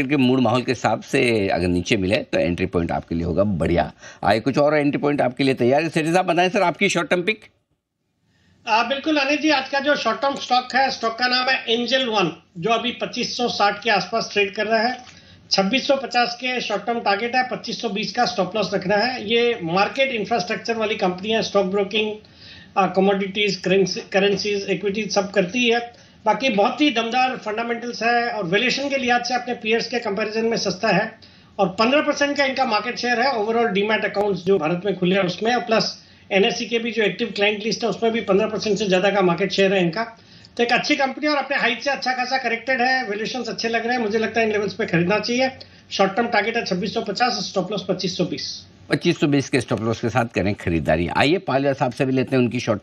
के मूड माहौल के हिसाब से अगर नीचे मिले तो एंट्री पॉइंट आपके लिए होगा बढ़िया। आए कुछ और एंट्री पॉइंट आपके लिए तैयार है? सेठी साहब बताएँ सर आपकी शॉर्ट टर्म पिक आ, बिल्कुल अनिल जी आज का जो शॉर्ट टर्म स्टॉक है स्टॉक का नाम है एंजल वन जो अभी 2560 के आसपास ट्रेड कर रहा है। 2650 के शॉर्ट टर्म टारगेट है 2520 का स्टॉप लॉस रखना है। ये मार्केट इंफ्रास्ट्रक्चर वाली कंपनी है stock broking commodities currencies equities सब करती है। बाकी बहुत ही दमदार फंडामेंटल्स है और वैल्यूएशन के लिहाज से अपने पीयर्स के कंपैरिजन में सस्ता है। और 15 परसेंट का इनका मार्केट शेयर है ओवरऑल डीमैट अकाउंट्स जो भारत में खुले हैं, उसमें और प्लस एनएससी के भी जो एक्टिव क्लाइंट लिस्ट है, उसमें भी 15 परसेंट से ज़्यादा का मार्केट शेयर है इनका। तो एक अच्छी कंपनी और अपने हाइट से अच्छा खासा करेक्टेड है वैल्यूएशन अच्छे लग रहे हैं, मुझे लगता है इन लेवल्स पे खरीदना चाहिए। शॉर्ट टर्म टारगेट है छब्बीस सौ पचास स्टॉप लॉस पच्चीस सौ बीस। पच्चीस सौ बीस के स्टॉप लॉस के साथ करें खरीदारी। आइए पाल साहब से भी लेते हैं उनकी शॉर्ट